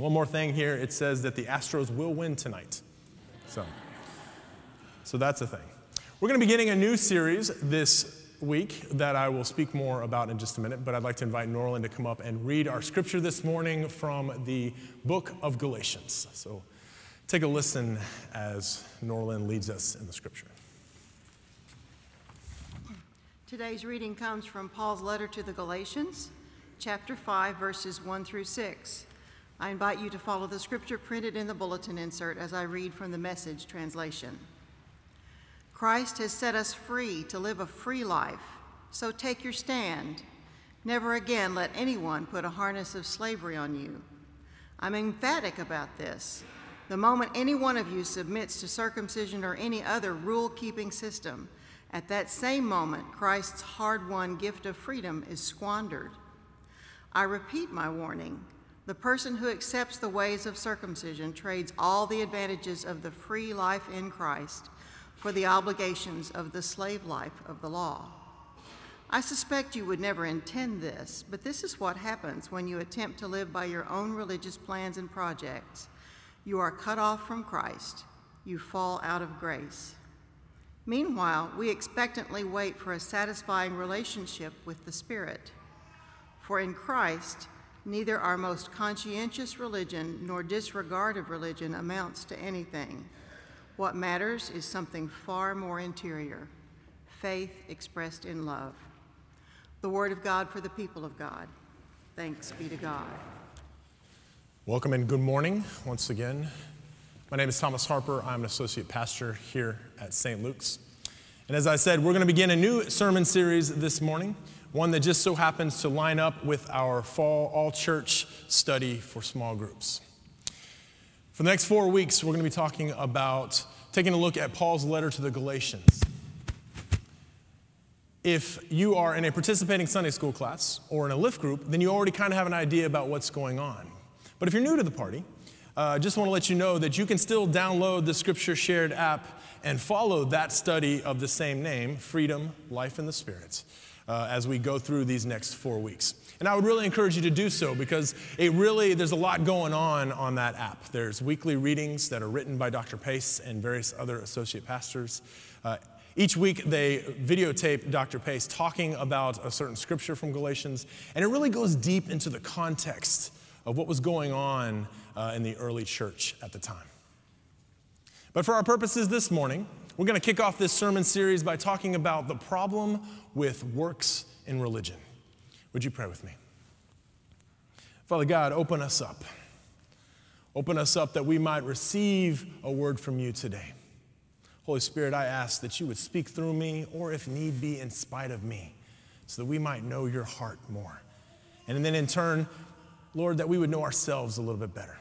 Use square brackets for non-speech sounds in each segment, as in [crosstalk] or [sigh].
One more thing here it says that the Astros will win tonight. So, so that's a thing. We're going to be getting a new series this week that I will speak more about in just a minute, but I'd like to invite Norland to come up and read our scripture this morning from the book of Galatians. So take a listen as Norland leads us in the scripture. Today's reading comes from Paul's letter to the Galatians, chapter 5, verses 1 through 6. I invite you to follow the scripture printed in the bulletin insert as I read from the message translation. Christ has set us free to live a free life, so take your stand. Never again let anyone put a harness of slavery on you. I'm emphatic about this. The moment any one of you submits to circumcision or any other rule keeping system, at that same moment, Christ's hard won gift of freedom is squandered. I repeat my warning the person who accepts the ways of circumcision trades all the advantages of the free life in Christ for the obligations of the slave life of the law. I suspect you would never intend this, but this is what happens when you attempt to live by your own religious plans and projects. You are cut off from Christ, you fall out of grace. Meanwhile, we expectantly wait for a satisfying relationship with the Spirit. For in Christ, Neither our most conscientious religion nor disregard of religion amounts to anything. What matters is something far more interior faith expressed in love. The Word of God for the people of God. Thanks be to God. Welcome and good morning once again. My name is Thomas Harper. I'm an associate pastor here at St. Luke's. And as I said, we're going to begin a new sermon series this morning one that just so happens to line up with our fall all church study for small groups. For the next four weeks, we're going to be talking about taking a look at Paul's letter to the Galatians. If you are in a participating Sunday school class or in a lift group, then you already kind of have an idea about what's going on. But if you're new to the party, I uh, just want to let you know that you can still download the Scripture Shared app and follow that study of the same name, Freedom, Life in the Spirit uh, as we go through these next four weeks. And I would really encourage you to do so because it really, there's a lot going on on that app. There's weekly readings that are written by Dr. Pace and various other associate pastors. Uh, each week, they videotape Dr. Pace talking about a certain scripture from Galatians, and it really goes deep into the context of what was going on uh, in the early church at the time. But for our purposes this morning, we're going to kick off this sermon series by talking about the problem with works in religion. Would you pray with me? Father God, open us up. Open us up that we might receive a word from you today. Holy Spirit, I ask that you would speak through me, or if need be, in spite of me, so that we might know your heart more. And then in turn, Lord, that we would know ourselves a little bit better.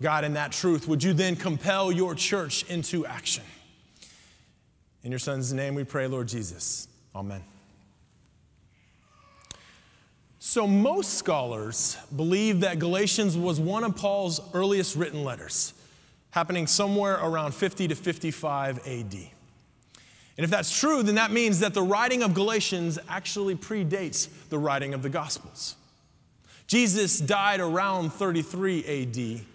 God, in that truth, would you then compel your church into action? In your Son's name we pray, Lord Jesus. Amen. So, most scholars believe that Galatians was one of Paul's earliest written letters, happening somewhere around 50 to 55 AD. And if that's true, then that means that the writing of Galatians actually predates the writing of the Gospels. Jesus died around 33 AD,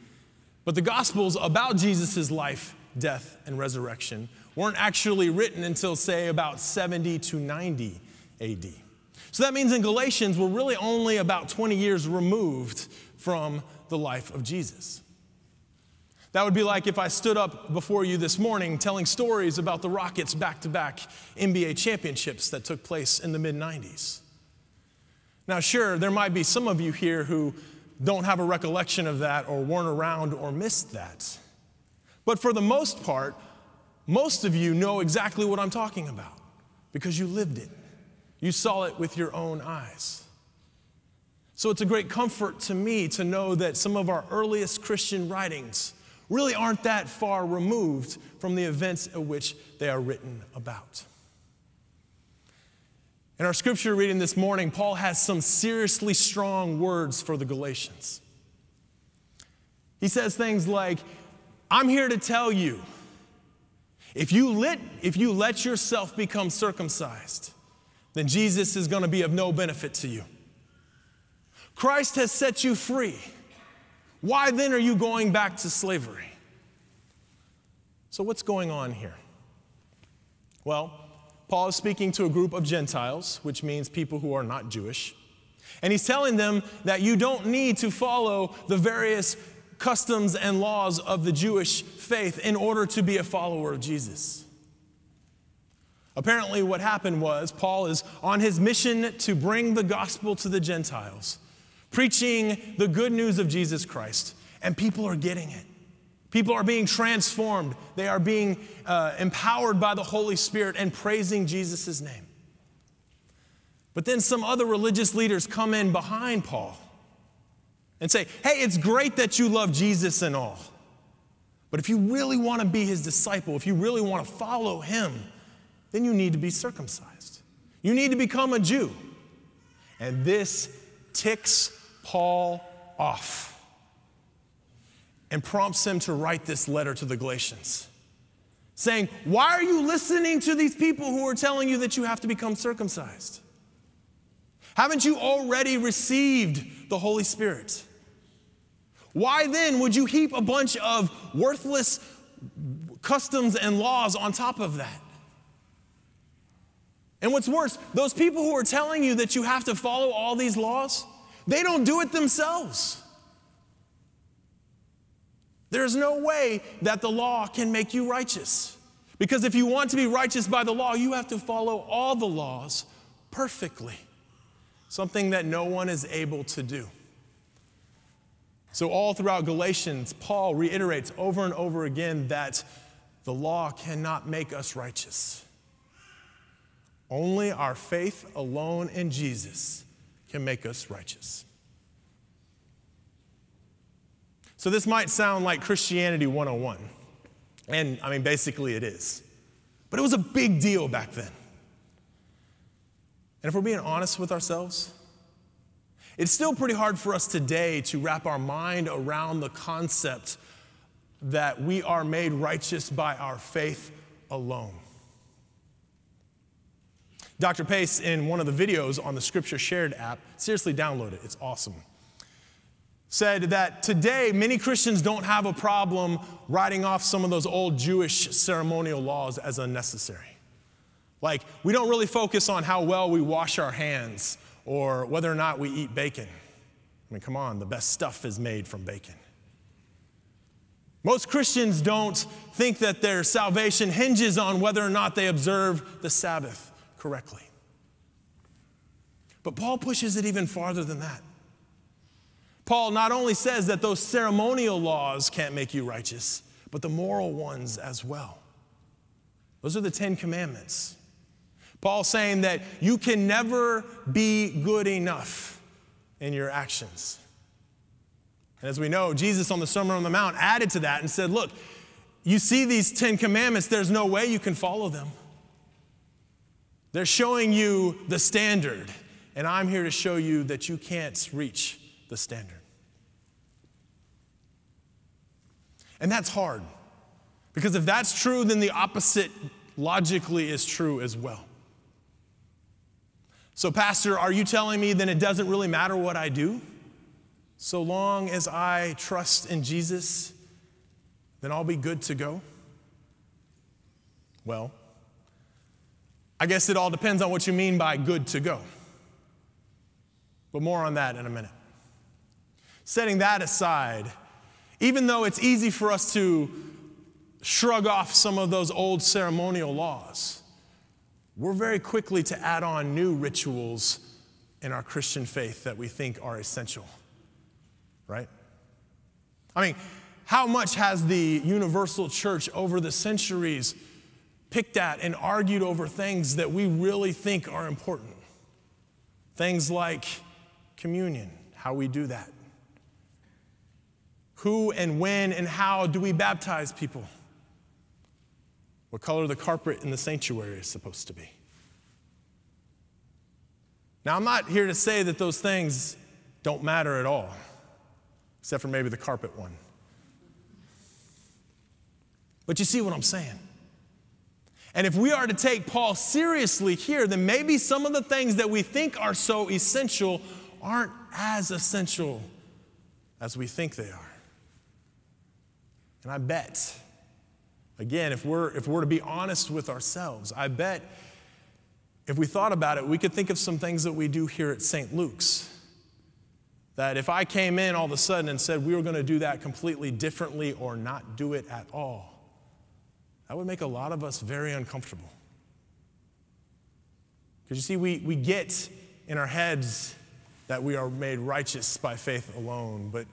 but the Gospels about Jesus' life, death, and resurrection weren't actually written until, say, about 70 to 90 AD. So that means in Galatians, we're really only about 20 years removed from the life of Jesus. That would be like if I stood up before you this morning telling stories about the Rockets' back to back NBA championships that took place in the mid 90s. Now, sure, there might be some of you here who don't have a recollection of that or weren't around or missed that. But for the most part, most of you know exactly what I'm talking about because you lived it. You saw it with your own eyes. So it's a great comfort to me to know that some of our earliest Christian writings really aren't that far removed from the events in which they are written about. In our scripture reading this morning, Paul has some seriously strong words for the Galatians. He says things like, I'm here to tell you if you, let, if you let yourself become circumcised, then Jesus is going to be of no benefit to you. Christ has set you free. Why then are you going back to slavery? So, what's going on here? Well, Paul is speaking to a group of Gentiles, which means people who are not Jewish. And he's telling them that you don't need to follow the various customs and laws of the Jewish faith in order to be a follower of Jesus. Apparently, what happened was Paul is on his mission to bring the gospel to the Gentiles, preaching the good news of Jesus Christ, and people are getting it. People are being transformed, they are being uh, empowered by the Holy Spirit and praising Jesus' name. But then some other religious leaders come in behind Paul and say, Hey, it's great that you love Jesus and all. But if you really want to be his disciple, if you really want to follow him, then you need to be circumcised. You need to become a Jew. And this ticks Paul off and prompts him to write this letter to the Galatians, saying, Why are you listening to these people who are telling you that you have to become circumcised? Haven't you already received the Holy Spirit? Why then would you heap a bunch of worthless customs and laws on top of that? And what's worse, those people who are telling you that you have to follow all these laws, they don't do it themselves. There's no way that the law can make you righteous. Because if you want to be righteous by the law, you have to follow all the laws perfectly, something that no one is able to do. So, all throughout Galatians, Paul reiterates over and over again that the law cannot make us righteous. Only our faith alone in Jesus can make us righteous. So, this might sound like Christianity 101. And I mean, basically, it is. But it was a big deal back then. And if we're being honest with ourselves, it's still pretty hard for us today to wrap our mind around the concept that we are made righteous by our faith alone. Dr. Pace, in one of the videos on the Scripture Shared app, seriously download it, it's awesome, said that today many Christians don't have a problem writing off some of those old Jewish ceremonial laws as unnecessary. Like, we don't really focus on how well we wash our hands or whether or not we eat bacon. I mean, come on, the best stuff is made from bacon. Most Christians don't think that their salvation hinges on whether or not they observe the Sabbath correctly. But Paul pushes it even farther than that. Paul not only says that those ceremonial laws can't make you righteous, but the moral ones as well. Those are the Ten Commandments. Paul's saying that you can never be good enough in your actions. And as we know, Jesus on the Sermon on the Mount added to that and said, Look, you see these Ten Commandments, there's no way you can follow them. They're showing you the standard, and I'm here to show you that you can't reach the standard. And that's hard, because if that's true, then the opposite logically is true as well. So, Pastor, are you telling me then it doesn't really matter what I do? So long as I trust in Jesus, then I'll be good to go? Well, I guess it all depends on what you mean by good to go. But more on that in a minute. Setting that aside, even though it's easy for us to shrug off some of those old ceremonial laws, we're very quickly to add on new rituals in our Christian faith that we think are essential, right? I mean, how much has the universal church over the centuries picked at and argued over things that we really think are important. Things like communion, how we do that. Who and when and how do we baptize people? What color the carpet in the sanctuary is supposed to be. Now, I'm not here to say that those things don't matter at all, except for maybe the carpet one. But you see what I'm saying? And if we are to take Paul seriously here, then maybe some of the things that we think are so essential aren't as essential as we think they are. And I bet, again, if we're, if we're to be honest with ourselves, I bet if we thought about it, we could think of some things that we do here at St. Luke's. That if I came in all of a sudden and said we were going to do that completely differently or not do it at all, that would make a lot of us very uncomfortable. Because you see, we, we get in our heads that we are made righteous by faith alone, but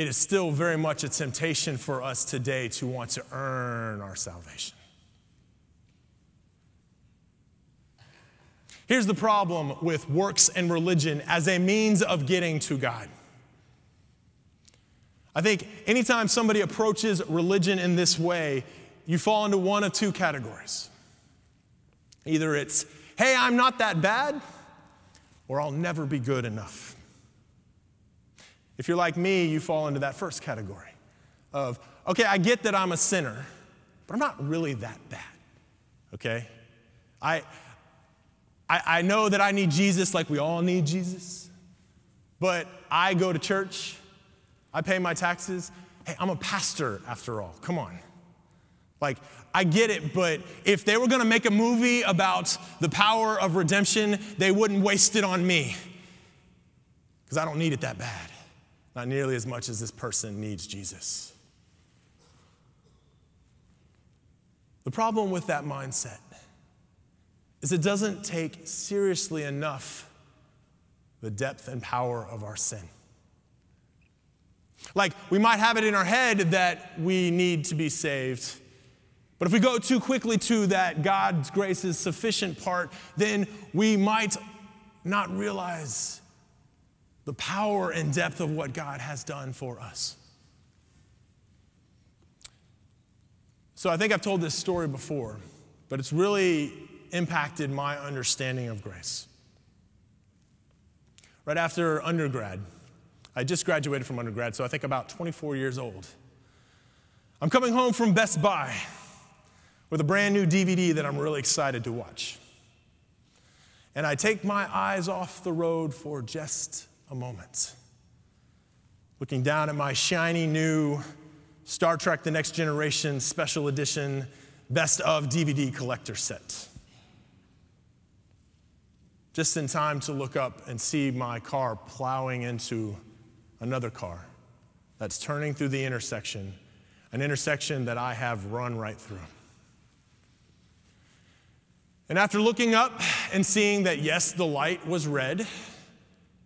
it is still very much a temptation for us today to want to earn our salvation. Here's the problem with works and religion as a means of getting to God. I think anytime somebody approaches religion in this way, you fall into one of two categories. Either it's, hey, I'm not that bad, or I'll never be good enough. If you're like me, you fall into that first category of, okay, I get that I'm a sinner, but I'm not really that bad, okay? I, I, I know that I need Jesus like we all need Jesus, but I go to church, I pay my taxes. Hey, I'm a pastor after all, come on. Like, I get it, but if they were gonna make a movie about the power of redemption, they wouldn't waste it on me. Because I don't need it that bad. Not nearly as much as this person needs Jesus. The problem with that mindset is it doesn't take seriously enough the depth and power of our sin. Like, we might have it in our head that we need to be saved, but if we go too quickly to that God's grace is sufficient part, then we might not realize the power and depth of what God has done for us. So I think I've told this story before, but it's really impacted my understanding of grace. Right after undergrad, I just graduated from undergrad, so I think about 24 years old. I'm coming home from Best Buy with a brand new DVD that I'm really excited to watch. And I take my eyes off the road for just a moment, looking down at my shiny new Star Trek The Next Generation Special Edition Best of DVD collector set. Just in time to look up and see my car plowing into another car that's turning through the intersection, an intersection that I have run right through. And after looking up and seeing that, yes, the light was red,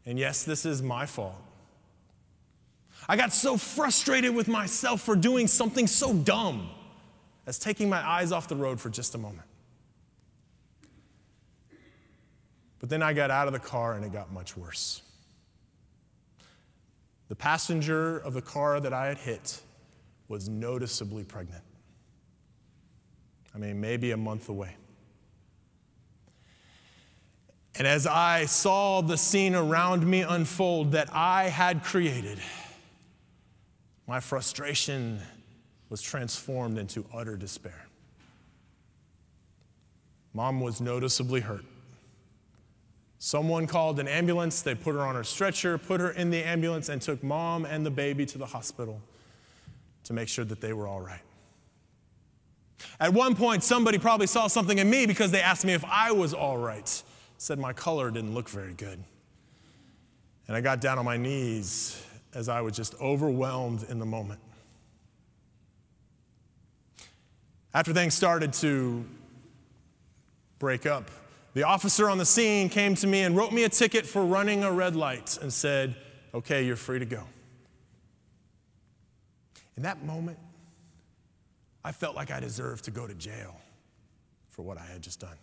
and yes, this is my fault, I got so frustrated with myself for doing something so dumb as taking my eyes off the road for just a moment. But then I got out of the car and it got much worse. The passenger of the car that I had hit was noticeably pregnant. I mean, maybe a month away. And as I saw the scene around me unfold that I had created, my frustration was transformed into utter despair. Mom was noticeably hurt. Someone called an ambulance. They put her on her stretcher, put her in the ambulance, and took mom and the baby to the hospital to make sure that they were all right. At one point, somebody probably saw something in me because they asked me if I was all right said my color didn't look very good. And I got down on my knees as I was just overwhelmed in the moment. After things started to break up, the officer on the scene came to me and wrote me a ticket for running a red light and said, Okay, you're free to go. In that moment, I felt like I deserved to go to jail for what I had just done.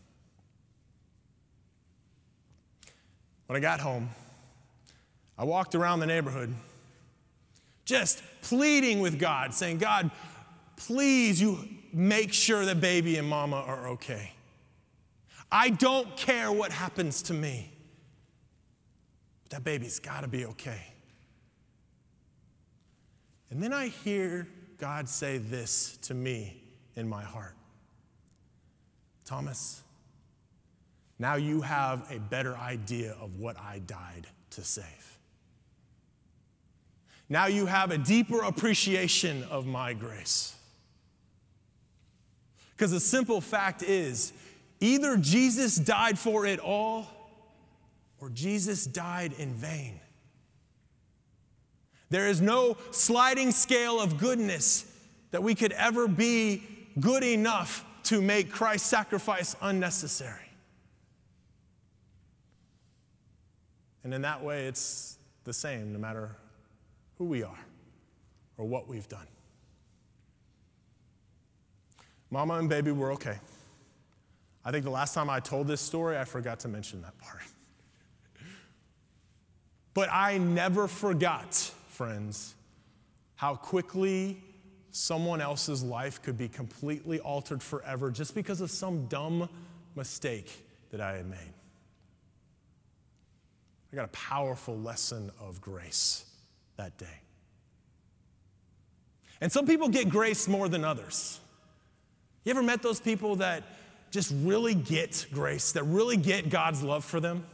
When I got home, I walked around the neighborhood just pleading with God, saying, God, please, you make sure that baby and mama are okay. I don't care what happens to me, but that baby's got to be okay. And then I hear God say this to me in my heart Thomas, now you have a better idea of what I died to save. now you have a deeper appreciation of my grace. Because the simple fact is either Jesus died for it all or Jesus died in vain. There is no sliding scale of goodness that we could ever be good enough to make Christ's sacrifice unnecessary. And in that way, it's the same no matter who we are or what we've done. Mama and baby were okay. I think the last time I told this story, I forgot to mention that part. [laughs] but I never forgot, friends, how quickly someone else's life could be completely altered forever just because of some dumb mistake that I had made. I got a powerful lesson of grace that day. And some people get grace more than others. You ever met those people that just really get grace, that really get God's love for them?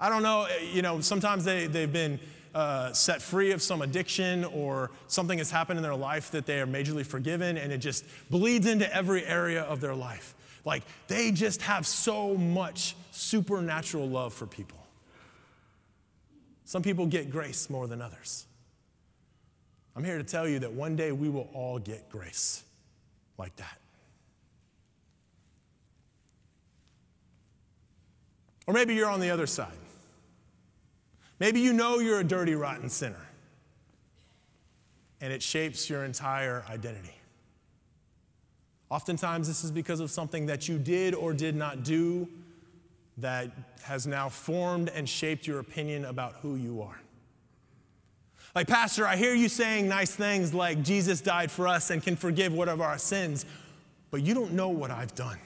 I don't know, you know, sometimes they, they've been uh, set free of some addiction or something has happened in their life that they are majorly forgiven and it just bleeds into every area of their life. Like they just have so much supernatural love for people. Some people get grace more than others. I'm here to tell you that one day we will all get grace like that. Or maybe you're on the other side. Maybe you know you're a dirty, rotten sinner, and it shapes your entire identity. Oftentimes, this is because of something that you did or did not do that has now formed and shaped your opinion about who you are. Like, Pastor, I hear you saying nice things like Jesus died for us and can forgive whatever our sins, but you don't know what I've done.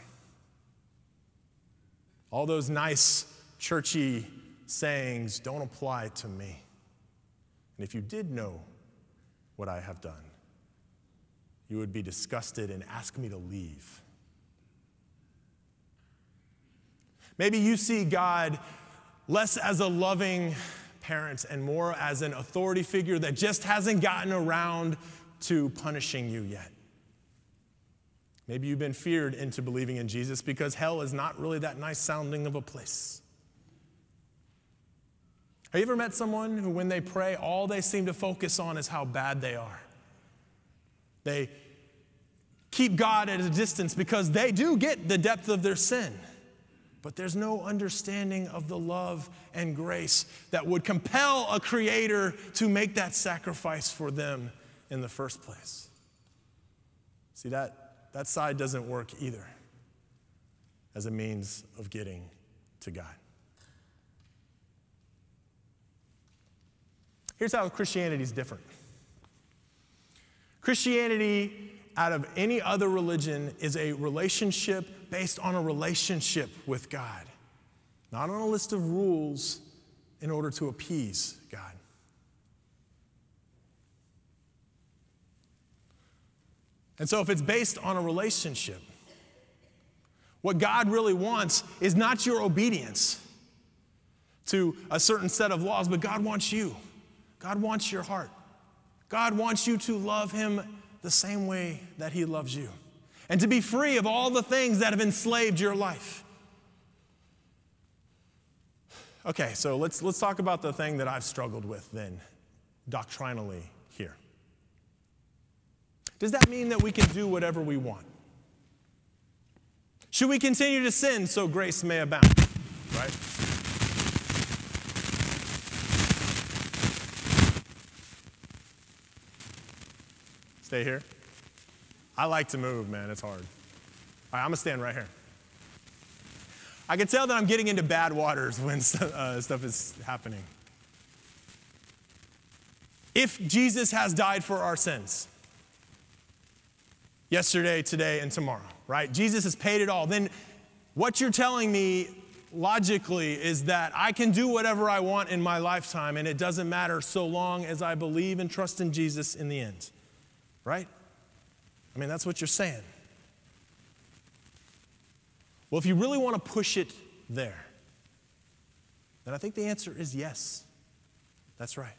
All those nice, churchy sayings don't apply to me. And if you did know what I have done, you would be disgusted and ask me to leave. Maybe you see God less as a loving parent and more as an authority figure that just hasn't gotten around to punishing you yet. Maybe you've been feared into believing in Jesus because hell is not really that nice sounding of a place. Have you ever met someone who, when they pray, all they seem to focus on is how bad they are? They keep God at a distance because they do get the depth of their sin but there's no understanding of the love and grace that would compel a creator to make that sacrifice for them in the first place. See, that, that side doesn't work either as a means of getting to God. Here's how Christianity is different Christianity, out of any other religion, is a relationship based on a relationship with God, not on a list of rules in order to appease God. And so, if it's based on a relationship, what God really wants is not your obedience to a certain set of laws, but God wants you. God wants your heart. God wants you to love Him the same way that He loves you and to be free of all the things that have enslaved your life. Okay, so let's, let's talk about the thing that I've struggled with then, doctrinally here. Does that mean that we can do whatever we want? Should we continue to sin so grace may abound? Right? Stay here. I like to move, man. It's hard. All right, I'm going to stand right here. I can tell that I'm getting into bad waters when [laughs] uh, stuff is happening. If Jesus has died for our sins, yesterday, today, and tomorrow, right? Jesus has paid it all. Then what you're telling me logically is that I can do whatever I want in my lifetime and it doesn't matter so long as I believe and trust in Jesus in the end, right? I mean, that's what you're saying. Well, if you really want to push it there, then I think the answer is yes. That's right.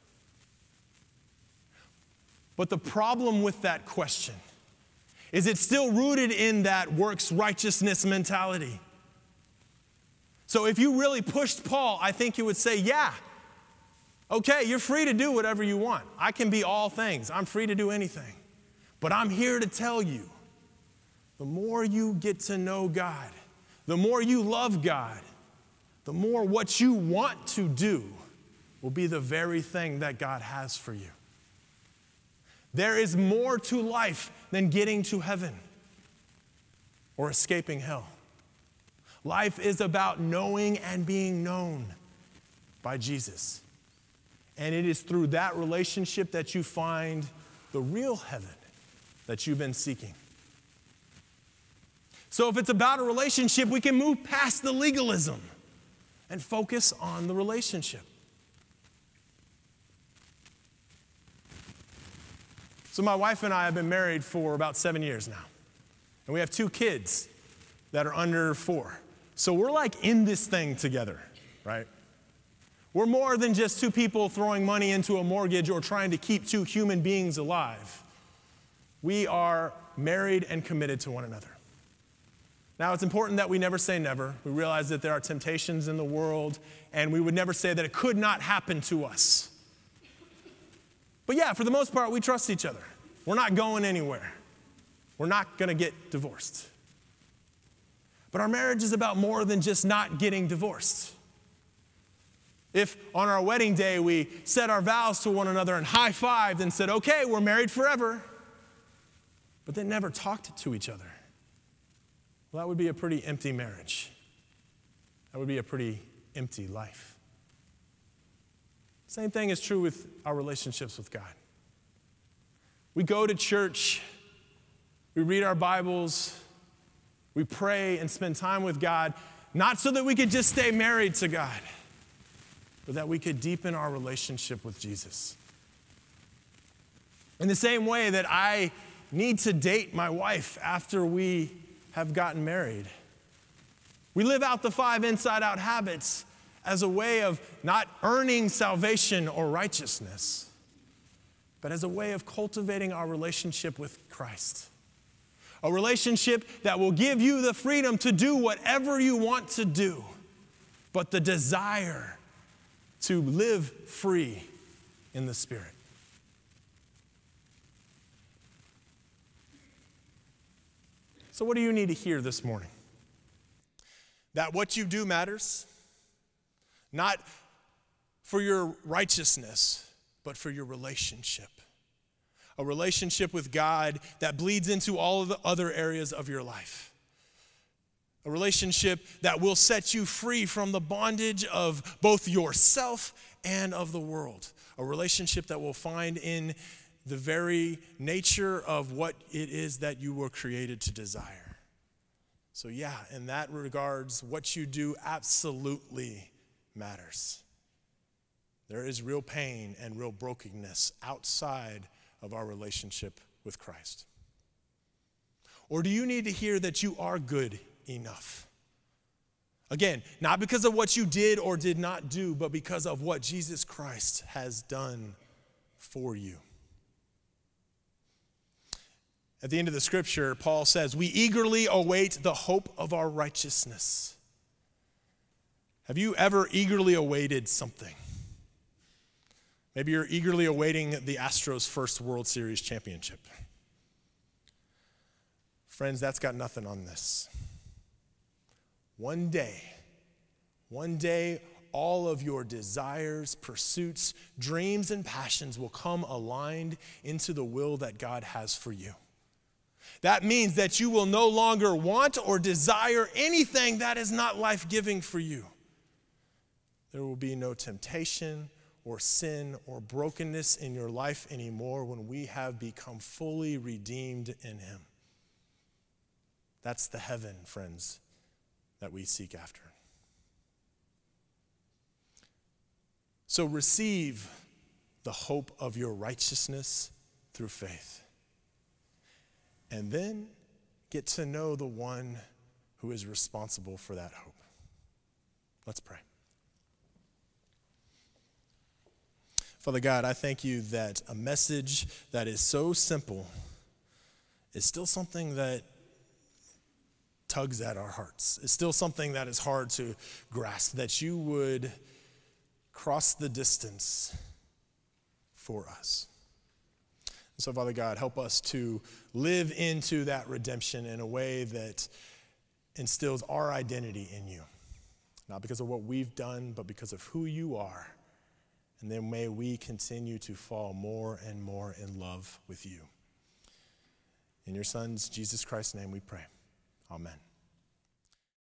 But the problem with that question is it's still rooted in that works righteousness mentality. So if you really pushed Paul, I think you would say, yeah, okay, you're free to do whatever you want. I can be all things, I'm free to do anything. But I'm here to tell you the more you get to know God, the more you love God, the more what you want to do will be the very thing that God has for you. There is more to life than getting to heaven or escaping hell. Life is about knowing and being known by Jesus. And it is through that relationship that you find the real heaven that you've been seeking. So, if it's about a relationship, we can move past the legalism and focus on the relationship. So, my wife and I have been married for about seven years now, and we have two kids that are under four. So, we're like in this thing together, right? We're more than just two people throwing money into a mortgage or trying to keep two human beings alive. We are married and committed to one another. Now, it's important that we never say never. We realize that there are temptations in the world, and we would never say that it could not happen to us. But yeah, for the most part, we trust each other. We're not going anywhere. We're not going to get divorced. But our marriage is about more than just not getting divorced. If on our wedding day we said our vows to one another and high fived and said, okay, we're married forever, but they never talked to each other, well, that would be a pretty empty marriage. That would be a pretty empty life. Same thing is true with our relationships with God. We go to church, we read our Bibles, we pray and spend time with God, not so that we could just stay married to God, but that we could deepen our relationship with Jesus. In the same way that I need to date my wife after we have gotten married. We live out the five inside out habits as a way of not earning salvation or righteousness, but as a way of cultivating our relationship with Christ. A relationship that will give you the freedom to do whatever you want to do, but the desire to live free in the Spirit. So, what do you need to hear this morning? That what you do matters not for your righteousness, but for your relationship. A relationship with God that bleeds into all of the other areas of your life. A relationship that will set you free from the bondage of both yourself and of the world. A relationship that will find in the very nature of what it is that you were created to desire. So, yeah, in that regards, what you do absolutely matters. There is real pain and real brokenness outside of our relationship with Christ. Or do you need to hear that you are good enough? Again, not because of what you did or did not do, but because of what Jesus Christ has done for you. At the end of the scripture, Paul says, We eagerly await the hope of our righteousness. Have you ever eagerly awaited something? Maybe you're eagerly awaiting the Astros' first World Series championship. Friends, that's got nothing on this. One day, one day, all of your desires, pursuits, dreams, and passions will come aligned into the will that God has for you. That means that you will no longer want or desire anything that is not life giving for you. There will be no temptation or sin or brokenness in your life anymore when we have become fully redeemed in Him. That's the heaven, friends, that we seek after. So receive the hope of your righteousness through faith. And then get to know the one who is responsible for that hope. Let's pray. Father God, I thank you that a message that is so simple is still something that tugs at our hearts. It's still something that is hard to grasp, that you would cross the distance for us. And so, Father God, help us to live into that redemption in a way that instills our identity in you, not because of what we've done, but because of who you are. And then may we continue to fall more and more in love with you. In your Son's Jesus Christ's name we pray. Amen.